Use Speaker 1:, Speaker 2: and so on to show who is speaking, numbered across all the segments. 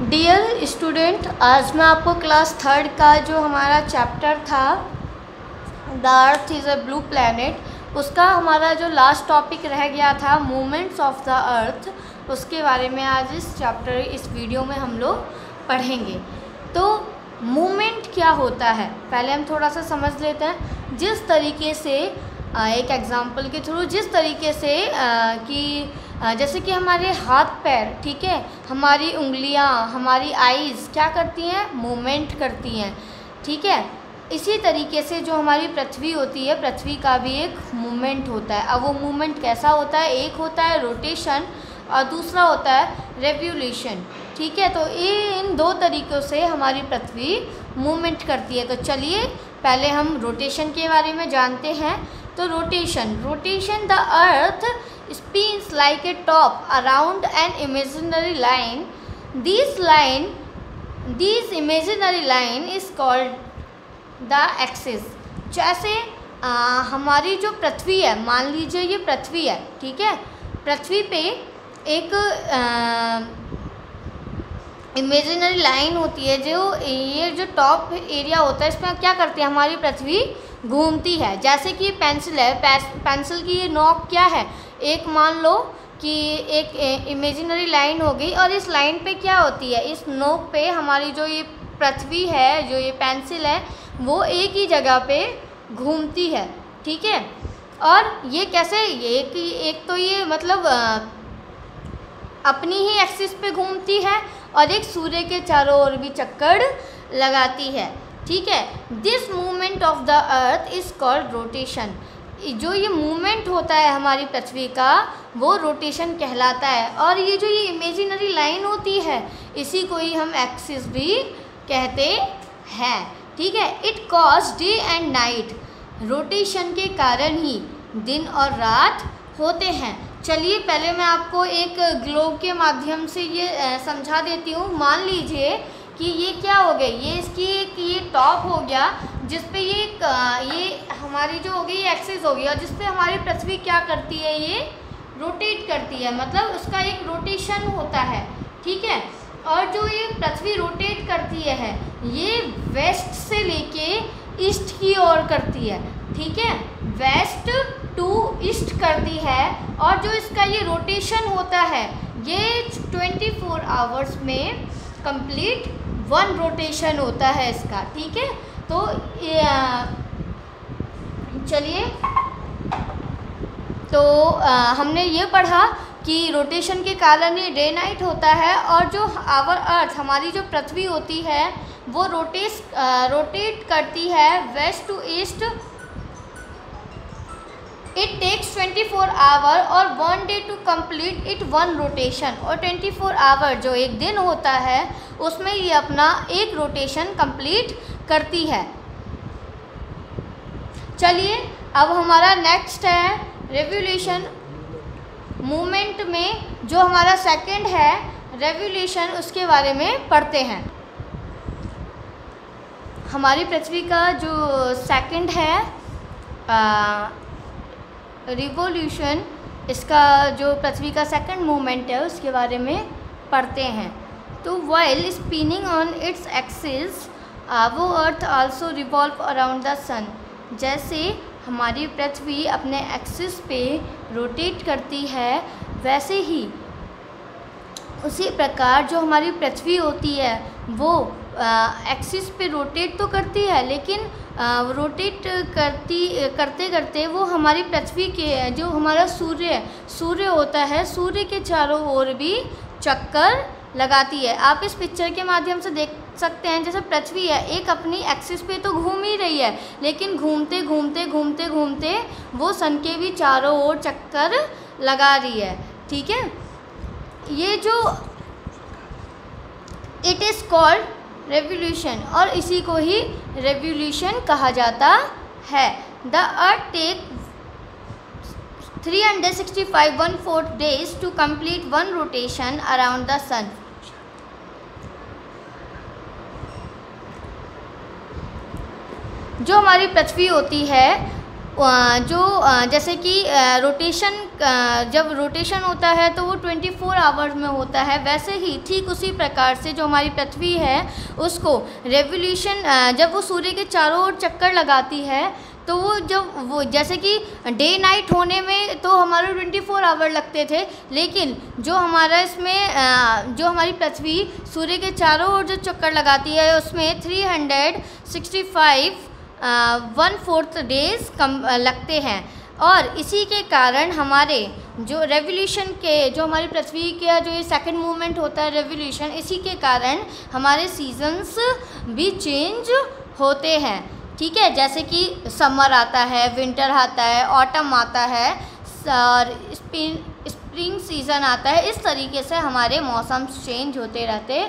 Speaker 1: Dear student आज मैं आपको क्लास थर्ड का जो हमारा चैप्टर था the earth is a blue planet उसका हमारा जो लास्ट टॉपिक रह गया था मूवमेंट्स ऑफ़ द अर्थ उसके बारे में आज इस चैप्टर इस वीडियो में हम लोग पढ़ेंगे। तो मूवमेंट क्या होता है? पहले हम थोड़ा सा समझ लेते हैं। जिस तरीके से एक एग्ज़ाम्पल के थ्रू, जिस तरीके से कि जैसे कि हमारे हाथ पैर, ठीक है? हमारी उंगलियाँ, हमारी आइज़ क्या करती हैं? मूवमेंट करती हैं, ठीक है? इसी तरीके से जो हमारी पृथ्वी होती है, पृथ्वी का भी एक मूवमेंट होता है। अब वो मूवमेंट कैसा होता है? एक होता है रोटेशन और दूसरा होता है रेवोल्यूशन ठीक है? तो ये इन दो तरीक़ों से हमारी पृथ्वी मूवमेंट करती है। तो चलिए, पहले हम रोटेशन के बारे में जानते हैं। तो rotation rotation the earth spins like a top around an imaginary line. This line, this imaginary line is called the axis. जैसे आ, हमारी जो पृथ्वी है मान लीजिए ये पृथ्वी है ठीक है पृथ्वी पे एक इमेजिनरी लाइन होती है जो ये जो टॉप एरिया होता है इसमें क्या करती है हमारी पृथ्वी घूमती है। जैसे कि पेंसिल है पेंसिल की नोक क्या है? एक मान लो कि एक इमेजिनरी लाइन हो गई और इस लाइन पे क्या होती है? इस नोक पे हमारी जो ये पृथ्वी है, जो ये पेंसिल है, वो एक ही जगह पे घूमती है। ठीक है? और ये कैसे एक एक तो ये मतलब अपनी ही एक्सिस पे घूमती है और एक सूर्य के चारों ओर भी चक्कर लगाती है। ठीक है? This movement of the earth is called rotation जो ये मूवमेंट होता है हमारी पृथ्वी का, वो रोटेशन कहलाता है। और ये जो ये इमेजिनरी लाइन होती है, इसी को ही हम एक्सिस भी कहते हैं। ठीक है? It cause day and night rotation के कारण ही दिन और रात होते हैं। चलिए, पहले मैं आपको एक ग्लोब के माध्यम से ये समझा देती हूँ। मान लीजिए कि ये क्या हो गई ये इसकी एक, ये टॉप हो गया। जिस पे ये ये हमारी जो हो गई एक्सिस हो गई और जिस पे हमारी पृथ्वी क्या करती है, ये रोटेट करती है। मतलब उसका एक रोटेशन होता है, ठीक है? और जो ये पृथ्वी रोटेट करती है, ये वेस्ट से लेके ईस्ट की ओर करती है, ठीक है? वेस्ट टू ईस्ट करती है और जो इसका ये रोटेशन होता है, ये 24 फोर आवर्स में कंप्लीट वन रोटेशन होता है इसका, ठीक है? तो चलिए। तो आ, हमने ये पढ़ा कि रोटेशन के कारण ही डे नाइट होता है और जो आवर अर्थ हमारी जो पृथ्वी होती है वो रोटेस रोटेट करती है west to east it takes 24 four hour और one day to complete it one rotation और 24 फोर आवर जो एक दिन होता है उसमें ये अपना एक रोटेशन कंप्लीट करती है। चलिए अब हमारा नेक्स्ट है रेवोल्यूशन मूवमेंट में जो हमारा सेकंड है रेवोल्यूशन उसके बारे में पढ़ते हैं। हमारी पृथ्वी का जो सेकंड है आ, रिवोल्यूशन, इसका जो पृथ्वी का सेकंड मूवमेंट है, उसके बारे में पढ़ते हैं। तो while spinning on its axis वो earth also revolve around the sun जैसे हमारी पृथ्वी अपने एक्सिस पे रोटेट करती है, वैसे ही उसी प्रकार जो हमारी पृथ्वी होती है, वो एक्सिस पे रोटेट तो करती है, लेकिन रोटेट करती करते करते वो हमारी पृथ्वी के जो हमारा सूर्य सूर्य होता है, सूर्य के चारों ओर भी चक्कर लगाती है। आप इस पिक्चर के माध्यम से देख सकते हैं, जैसे पृथ्वी है, एक अपनी एक्सिस पे तो घूम ही रही है, लेकिन घूमते घूमते घूमते घूमते वो सन के भी चारों ओर चक्कर लगा रही है, ठीक है? ये जो इट इज़ कॉल्ड रेवोल्यूशन और इसी को ही रेवोल्यूशन कहा जाता है। The earth take 365 one fourth days to complete one rotation around the sun जो हमारी पृथ्वी होती है जो जैसे कि रोटेशन जब रोटेशन होता है तो वो 24 फोर आवर्स में होता है। वैसे ही ठीक उसी प्रकार से जो हमारी पृथ्वी है, उसको रेवोल्यूशन जब वो सूर्य के चारों ओर चक्कर लगाती है तो वो जब, वो जैसे कि डे नाइट होने में तो हमारे ट्वेंटी फोर आवर लगते थे, लेकिन जो हमारा इसमें जो हमारी पृथ्वी सूर्य के चारों ओर जो चक्कर लगाती है, उसमें three hundred sixty five one fourth days कम लगते हैं। और इसी के कारण हमारे जो रेवोल्यूशन के, जो हमारी पृथ्वी का जो ये सेकंड मूवमेंट होता है रेवोल्यूशन इसी के कारण हमारे सीजन्स भी चेंज होते हैं। ठीक है? जैसे कि समर आता है विंटर आता है ऑटम आता है, और स्प्रिंग स्प्रिंग सीज़न आता है, इस तरीके से हमारे मौसम चेंज होते रहते।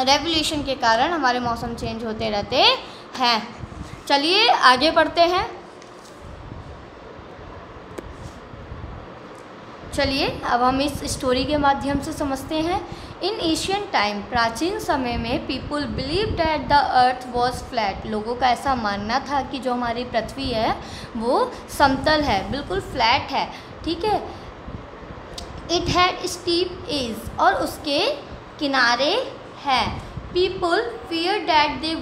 Speaker 1: रेवोल्यूशन के कारण हमारे मौसम चेंज होते रहते। हैं। चलिए आगे बढ़ते हैं। चलिए, अब हम इस स्टोरी के माध्यम से समझते हैं। इन एशियन टाइम प्राचीन समय में people believe that the earth was flat लोगों का ऐसा मानना था कि जो हमारी पृथ्वी है, वो समतल है, बिल्कुल फ्लैट है। ठीक है? इट हैड स्टीप एज और उसके किनारे हैं। People fear that they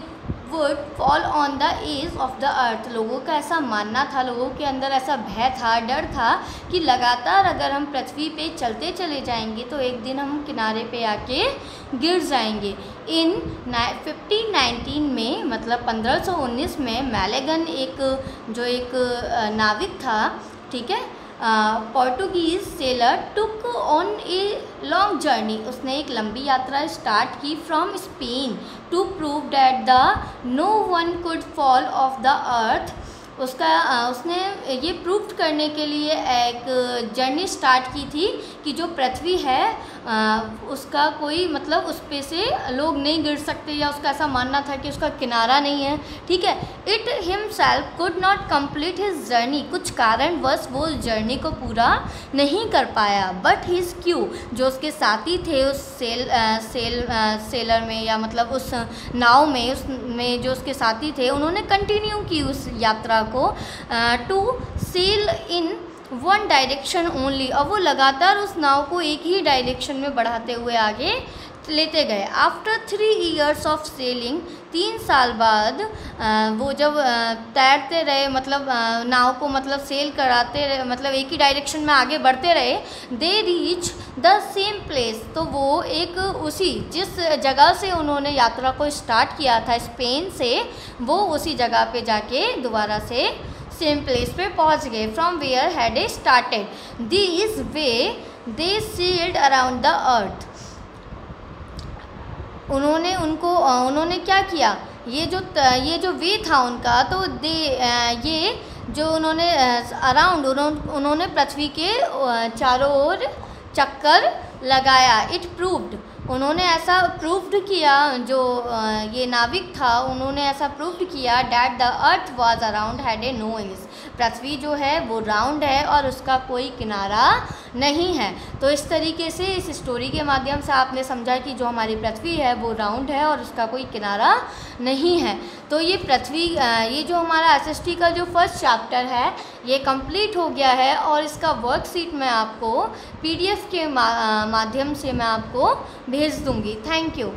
Speaker 1: would fall on the edge of the earth लोगों का ऐसा मानना था, लोगों के अंदर ऐसा भय था, डर था कि लगातार अगर हम पृथ्वी पे चलते चले जाएँगे तो एक दिन हम किनारे पे आके गिर जाएँगे। इन फिफ्टीन नाइनटीन में मतलब 1519 में मैलेगन एक, जो एक नाविक था, ठीक है? Portuguese sailor took on a long journey उसने एक लंबी यात्रा स्टार्ट की from Spain to prove that the no one could fall off the earth उसका उसने ये प्रूव करने के लिए एक जर्नी स्टार्ट की थी कि जो पृथ्वी है उसका कोई मतलब उस पर से लोग नहीं गिर सकते या उसका ऐसा मानना था कि उसका किनारा नहीं है। ठीक है? It himself could not complete his journey कुछ कारण बस वो जर्नी को पूरा नहीं कर पाया। बट हिज क्यू जो उसके साथी थे उस सेल आ, सेल आ, सेलर में या मतलब उस नाव में उस में जो उसके साथी थे उन्होंने कंटिन्यू की उस यात्रा को to sail in one direction only और वो लगातार उस नाव को एक ही डायरेक्शन में बढ़ाते हुए आगे लेते गए। After three years of sailing तीन साल बाद वो जब तैरते रहे मतलब नाव को मतलब सेल कराते रहे मतलब एक ही डायरेक्शन में आगे बढ़ते रहे they reach the same place तो वो एक उसी, जिस जगह से उन्होंने यात्रा को स्टार्ट किया था स्पेन से, वो उसी जगह पे जाके दोबारा से सेम प्लेस पे पहुँच गए। From where had a started this way they sailed around the earth उन्होंने उनको उन्होंने क्या किया? ये जो ये जो वे था उनका तो दे ये जो उन्होंने अराउंड उन्होंने पृथ्वी के चारों ओर चक्कर लगाया। इट प्रूव्ड उन्होंने ऐसा प्रूव्ड किया, जो ये नाविक था, उन्होंने ऐसा प्रूव्ड किया that the earth was around had a no पृथ्वी जो है, वो राउंड है और उसका कोई किनारा नहीं है। तो इस तरीके से इस स्टोरी के माध्यम से आपने समझा कि जो हमारी पृथ्वी है, वो राउंड है और उसका कोई किनारा नहीं है। तो ये पृथ्वी ये जो हमारा एसएसटी का जो फ़र्स्ट चैप्टर है, ये कंप्लीट हो गया है और इसका वर्कशीट मैं आपको पीडीएफ के माध्यम से मैं आपको भेज दूँगी। Thank you